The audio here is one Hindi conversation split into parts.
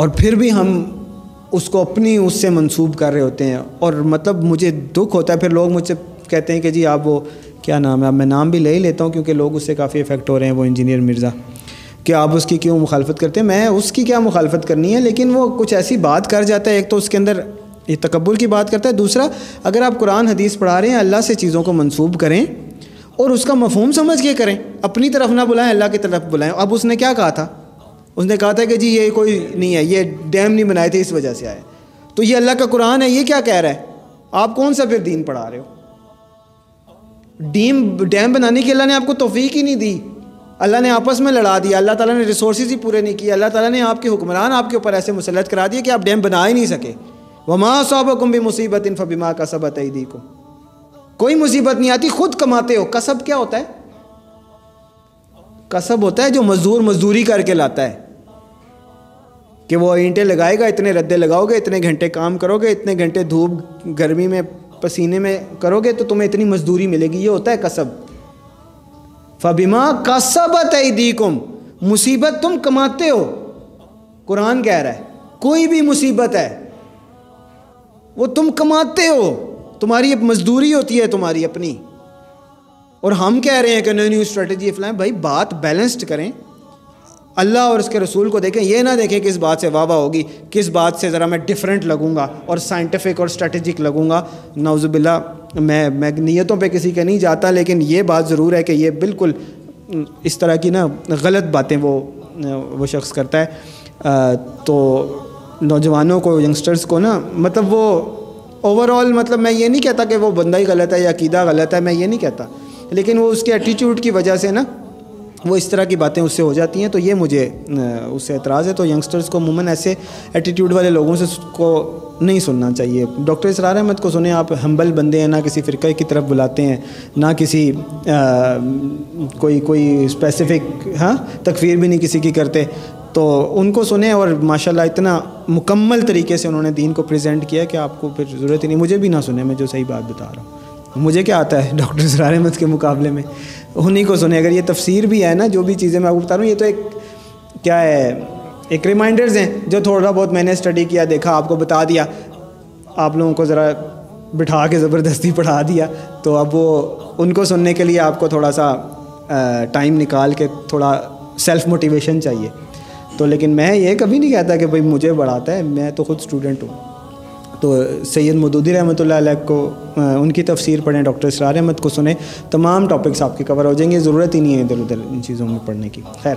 और फिर भी हम उसको अपनी उससे मंसूब कर रहे होते हैं। और मतलब मुझे दुख होता है, फिर लोग मुझसे कहते हैं कि जी आप वो, क्या नाम है, अब मैं नाम भी ले ही लेता हूँ क्योंकि लोग उससे काफ़ी इफ़ेक्ट हो रहे हैं, वो इंजीनियर मिर्ज़ा। कि आप उसकी क्यों मुखालफत करते हैं? मैं उसकी क्या मुखालफत करनी है? लेकिन वो कुछ ऐसी बात कर जाता है, एक तो उसके अंदर ये तकबुल की बात करता है, दूसरा, अगर आप कुरान, हदीस पढ़ा रहे हैं, अल्लाह से चीज़ों को मनसूब करें और उसका मफहम समझ के करें, अपनी तरफ़ ना बुलाएँ, अल्लाह की तरफ़ बुलाएँ। अब उसने क्या कहा था? उसने कहा था कि जी, ये कोई नहीं है, ये डैम नहीं बनाए थे, इस वजह से आए। तो ये अल्लाह का कुरान है, ये क्या कह रहा है? आप कौन सा फिर दीन पढ़ा रहे हो? डीम, डैम बनाने की अल्लाह ने आपको तोफ़ी ही नहीं दी। अल्लाह ने आपस में लड़ा दिया, अल्लाह ताला ने रिसोर्स ही पूरे नहीं किए, अल्लाह ताला ने आपके हुक्मरान आपके ऊपर ऐसे मुसलत करा दिए कि आप डैम बना ही नहीं सके। वमा सौबकुम भी मुसीबत इन फबिमा का सबत ईदी को कोई मुसीबत नहीं आती, खुद कमाते हो। कसब क्या होता है? कसब होता है जो मजदूर मजदूरी करके लाता है। कि वो ईंटें लगाएगा, इतने रद्दे लगाओगे, इतने घंटे काम करोगे, इतने घंटे धूप गर्मी में, पसीने में करोगे तो तुम्हें इतनी मजदूरी मिलेगी। ये होता है कसब। फबिमा कसबत ईदीकुम मुसीबत तुम कमाते हो। कुरान कह रहा है, कोई भी मुसीबत है, वो तुम कमाते हो। तुम्हारी मजदूरी होती है तुम्हारी अपनी। और हम कह रहे हैं कि नई न्यू स्ट्रेटजी फलाएँ। भाई, बात बैलेंस्ड करें। अल्लाह और उसके रसूल को देखें ये ना देखें किस बात से वाह होगी किस बात से ज़रा मैं डिफरेंट लगूँगा और साइंटिफिक और स्ट्रेटजिक लगूँगा। नवजुबिल्ला मैं मैं नीयतों पे किसी के नहीं जाता लेकिन ये बात ज़रूर है कि ये बिल्कुल इस तरह की ना गलत बातें वो वो शख्स करता है। आ, तो नौजवानों को यंगस्टर्स को ना मतलब वो ओवरऑल मतलब मैं ये नहीं कहता कि वो बंदा ही गलत है या अकीदा गलत है मैं ये नहीं कहता। लेकिन वो उसके एटीट्यूड की वजह से ना वो इस तरह की बातें उससे हो जाती हैं तो ये मुझे उससे एतराज़ है। तो यंगस्टर्स को अमूमन ऐसे एटीट्यूड वाले लोगों से को नहीं सुनना चाहिए। डॉक्टर इसरार अहमद को सुने आप हम्बल बंदे हैं ना किसी फ़िरक़े की तरफ़ बुलाते हैं ना किसी आ, कोई कोई स्पेसिफ़िक हाँ तकफीर भी नहीं किसी की करते। तो उनको सुने और माशाल्लाह इतना मुकम्मल तरीके से उन्होंने दीन को प्रेजेंट किया कि आपको फिर ज़रूरत ही नहीं। मुझे भी ना सुने मैं जो सही बात बता रहा हूँ। मुझे क्या आता है डॉक्टर सरार अहमद के मुकाबले में? उन्हीं को सुने, अगर ये तफसीर भी है ना, जो भी चीज़ें मैं आपको बता रहा हूँ, ये तो एक, क्या है, एक रिमाइंडर्स हैं, जो थोड़ा बहुत मैंने स्टडी किया, देखा, आपको बता दिया। आप लोगों को ज़रा बिठा के ज़बरदस्ती पढ़ा दिया। तो अब वो, उनको सुनने के लिए आपको थोड़ा सा टाइम निकाल के थोड़ा सेल्फ मोटिवेशन चाहिए। तो लेकिन मैं ये कभी नहीं कहता कि भाई मुझे बढ़ाता है, मैं तो ख़ुद स्टूडेंट हूँ। तो सैयद मदूदी रहमत को उनकी तफसीर पढ़ें, डॉक्टर इसरार अहमद को सुने। तमाम टॉपिक्स आपके कवर हो जाएँगे, ज़रूरत ही नहीं है इधर उधर इन चीज़ों में पढ़ने की। खैर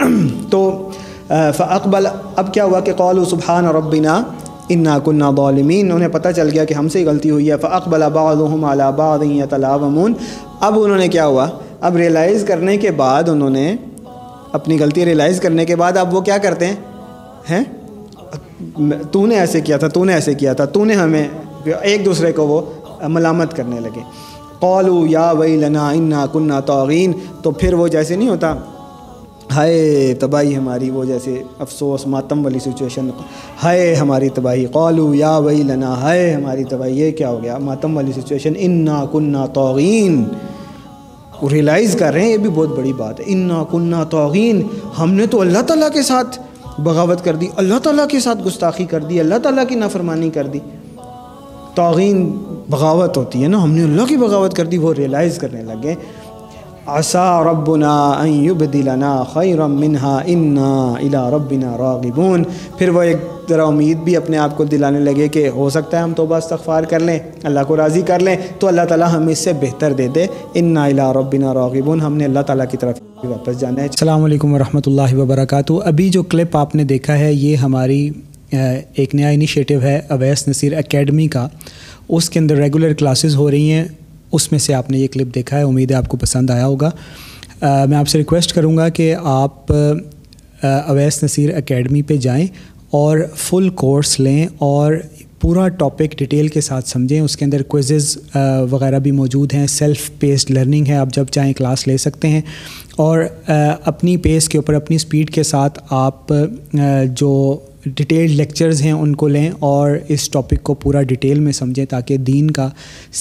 तो फ़ाकबल अब क्या हुआ कि कौल सुबहान रबिना इन्ना कुन्ना बालमीन उन्हें पता चल गया कि हमसे ही गलती हुई है। फ़ाकबल अबादलाबादलामून अब उन्होंने क्या हुआ? अब रियलाइज़ करने के बाद उन्होंने अपनी गलती रियलाइज़ करने के बाद अब वो क्या करते हैं? हैं? तूने ऐसे किया था, तूने ऐसे किया था, तूने हमें एक दूसरे को वो मलामत करने लगे। कौलू, या वही लना इन्ना कुन्ना तोगीन। तो फिर वो जैसे नहीं होता, हाय तबाही हमारी, वो जैसे अफसोस, मातम वाली सिचुएशन हाय हमारी तबाही, कौलू, या वही लना हाय हमारी तबाही, ये क्या हो गया? मातम वाली सिचुएशन इन्ना कुन्ना तोगीन। रियलाइज़ कर रहे हैं, ये भी बहुत बड़ी बात है। इन्ना कुन्ना तोगीन, हमने तो अल्लाह ताला के साथ बगावत कर दी, अल्लाह ताला के साथ गुस्ताखी कर दी, अल्लाह ताला की नाफरमानी कर दी। तोगीन बगावत होती है ना, हमने अल्लाह की बगावत कर दी, वो रियलाइज़ करने लगे। आसा रबना खैरम मिनहा, इन्ना इला रबिना रागिबून। फिर वो एक ज़रा उम्मीद भी अपने आप को दिलाने लगे कि हो सकता है हम तोबा इस्तफ़ार कर लें, अल्लाह को राज़ी कर लें तो अल्लाह ताला हमें इससे बेहतर दे दे। इन्ना इला रबिना रागिबून, हमने अल्लाह ताला की तरफ़ वापस जाना है। अल्लाम वरहमल वबरक अभी जो क्लिप आपने देखा है ये हमारी एक नया इनिशिएटिव है अवैस नसीर एकेडमी का। उसके अंदर रेगुलर क्लासेस हो रही हैं। उसमें से आपने ये क्लिप देखा है उम्मीद है आपको पसंद आया होगा। आ, मैं आपसे रिक्वेस्ट करूँगा कि आप अवैस नसीर एकेडमी पे जाएँ और फुल कोर्स लें और पूरा टॉपिक डिटेल के साथ समझें, उसके अंदर क्विज़ वगैरह भी मौजूद हैं सेल्फ पेस्ड लर्निंग है, आप जब चाहें क्लास ले सकते हैं। और अपनी पेस के ऊपर, अपनी स्पीड के साथ आप जो डिटेल्ड लेक्चर्स हैं, उनको लें और इस टॉपिक को पूरा डिटेल में समझें ताकि दीन का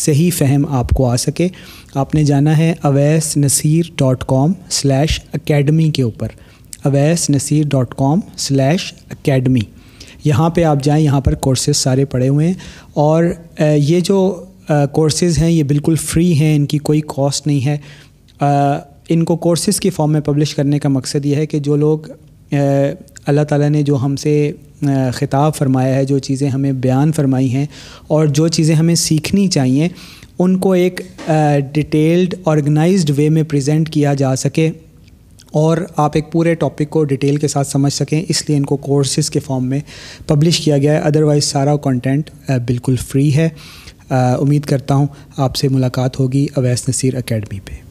सही फ़हम आपको आ सके। आपने जाना है Awais Naseer dot com slash academy के ऊपर। Awais Naseer dot com slash academy यहाँ पर आप जाएँ, यहाँ पर कोर्सेज सारे पड़े हुए हैं। और ये जो कोर्सेज़ हैं, ये बिल्कुल फ्री हैं, इनकी कोई कॉस्ट नहीं है। इनको कोर्सेज़ की फॉर्म में पब्लिश करने का मकसद ये है कि जो लोग अल्लाह ताला ने जो हमसे ख़िताब फरमाया है, जो चीज़ें हमें बयान फरमाई हैं और जो चीज़ें हमें सीखनी चाहिए, उनको एक डिटेल्ड ऑर्गेनाइज्ड वे में प्रेजेंट किया जा सके। और आप एक पूरे टॉपिक को डिटेल के साथ समझ सकें, इसलिए इनको कोर्सेज़ के फॉर्म में पब्लिश किया गया है। अदरवाइज़ सारा कंटेंट बिल्कुल फ्री है। उम्मीद करता हूँ आपसे मुलाकात होगी अवैस नसीर अकेडमी पे।